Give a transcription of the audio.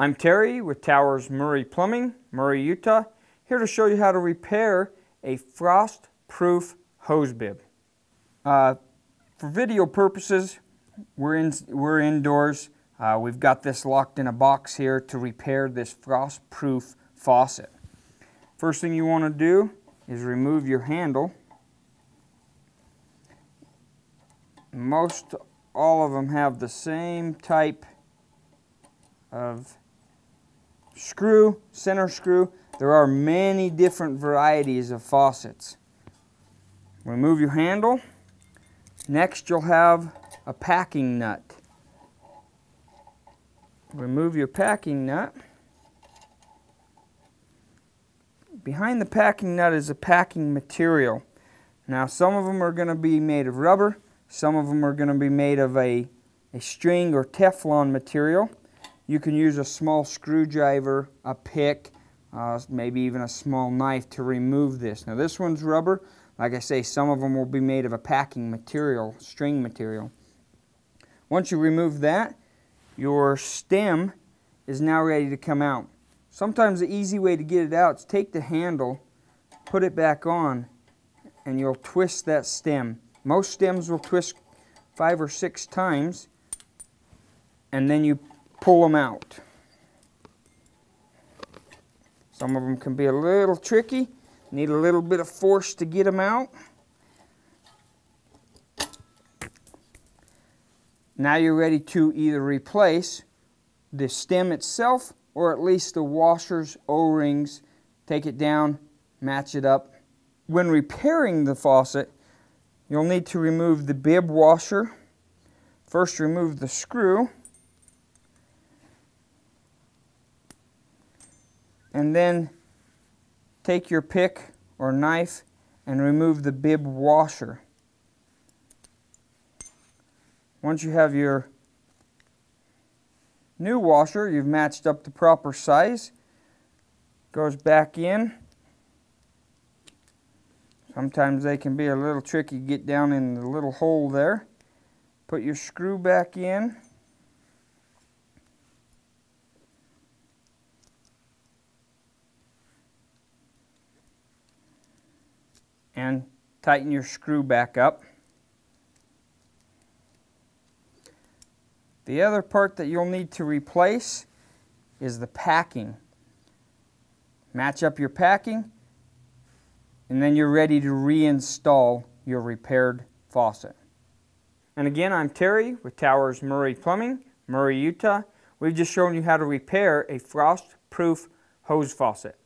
I'm Terry with Towers Murray Plumbing, Murray, Utah, here to show you how to repair a frost-proof hose bib. Uh, for video purposes, we're, in, we're indoors. Uh, we've got this locked in a box here to repair this frost-proof faucet. First thing you want to do is remove your handle. Most all of them have the same type of screw, center screw. There are many different varieties of faucets. Remove your handle. Next you'll have a packing nut. Remove your packing nut. Behind the packing nut is a packing material. Now some of them are going to be made of rubber, some of them are going to be made of a, a string or Teflon material. You can use a small screwdriver, a pick, uh, maybe even a small knife to remove this. Now this one's rubber. Like I say, some of them will be made of a packing material, string material. Once you remove that, your stem is now ready to come out. Sometimes the easy way to get it out is take the handle, put it back on, and you'll twist that stem. Most stems will twist five or six times, and then you pull them out. Some of them can be a little tricky, need a little bit of force to get them out. Now you're ready to either replace the stem itself or at least the washers, O-rings, take it down, match it up. When repairing the faucet, you'll need to remove the bib washer. First remove the screw and then take your pick or knife and remove the bib washer. Once you have your new washer, you've matched up the proper size, goes back in. Sometimes they can be a little tricky to get down in the little hole there. Put your screw back in. And tighten your screw back up. The other part that you'll need to replace is the packing. Match up your packing and then you're ready to reinstall your repaired faucet. And again, I'm Terry with Towers Murray Plumbing, Murray, Utah. We've just shown you how to repair a frost-proof hose faucet.